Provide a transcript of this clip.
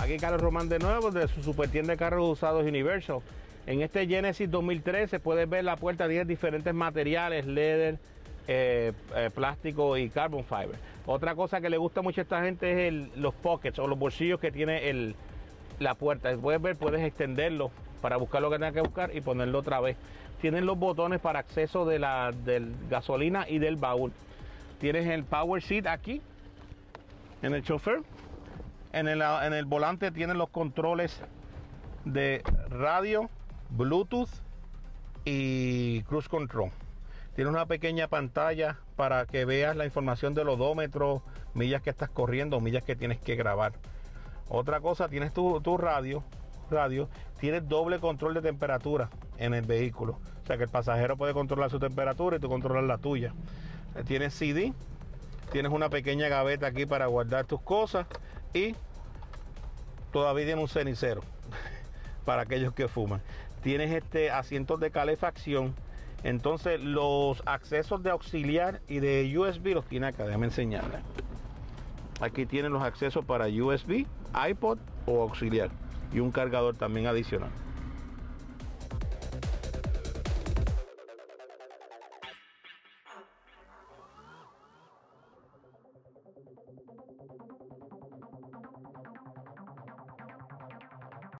Aquí Carlos Román de nuevo de su super tienda de carros usados Universal. En este Genesis 2013 puedes ver la puerta tiene diferentes materiales, leather, eh, eh, plástico y carbon fiber. Otra cosa que le gusta mucho a esta gente es los pockets o los bolsillos que tiene el, la puerta. Puedes ver, puedes extenderlo para buscar lo que tengas que buscar y ponerlo otra vez. Tienen los botones para acceso de la del gasolina y del baúl. Tienes el power seat aquí en el chofer en el, volante tienen los controles de radio, Bluetooth y cruise control. Tiene una pequeña pantalla para que veas la información del odómetro, millas que estás corriendo, millas que tienes que grabar. Otra cosa, tienes tu, radio, radio, tienes doble control de temperatura en el vehículo. O sea que el pasajero puede controlar su temperatura y tú controlas la tuya. Tienes CD, tienes una pequeña gaveta aquí para guardar tus cosas y todavía tiene un cenicero para aquellos que fuman. Tienes este asientos de calefacción. Entonces los accesos de auxiliar y de USB los tiene acá. Déjame enseñarle. Aquí tienen los accesos para USB, iPod o auxiliar y un cargador también adicional.